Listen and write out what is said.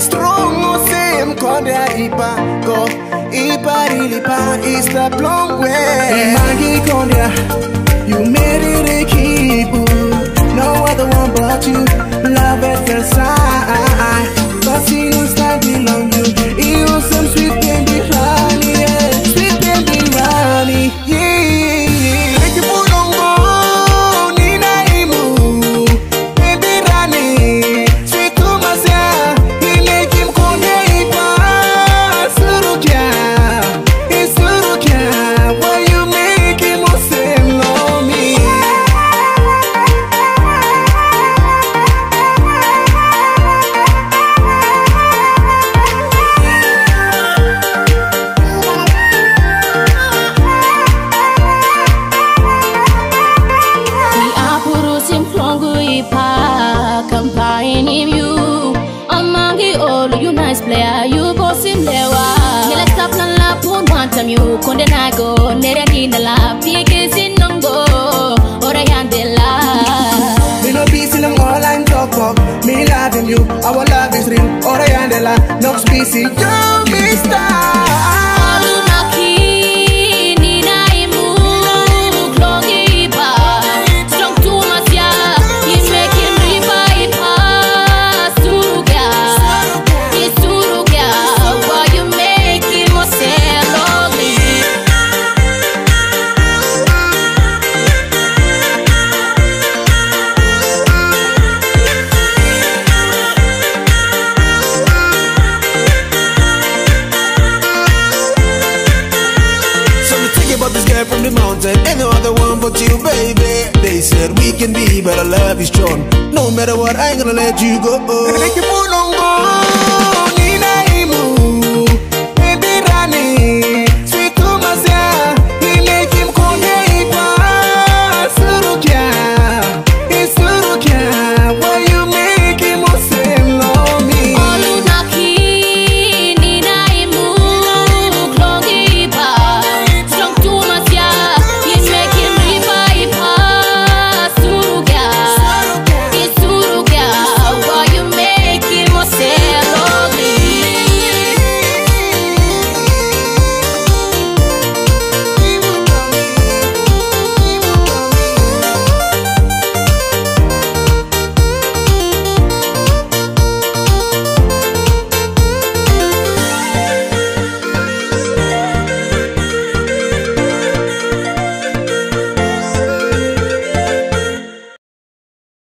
strong, no same Konda Ipa, go Ipa Rilipa is the long way. Maggie Konda, you made it a keep No other one but you, nice player, you bosim lewa. Nila tap na la pun wantam you, konde na go, nere di na la, pike sinongo, ora yandela. Me no be silly all I'm talk talk. Me loving you, our love is real. Ora Oriandela, no species, you mister from the mountain. Ain't no other one but you, baby. They said we can be, but our love is strong. No matter what, I ain't gonna let you go. Make you move on, go